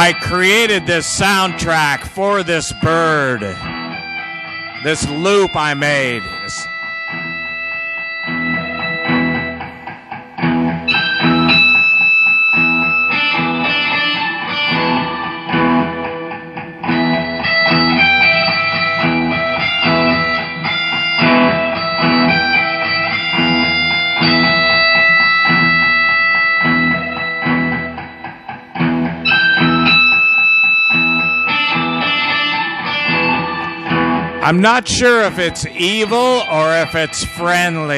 I created this soundtrack for this bird. This loop I made. This- I'm not sure if it's evil or if it's friendly.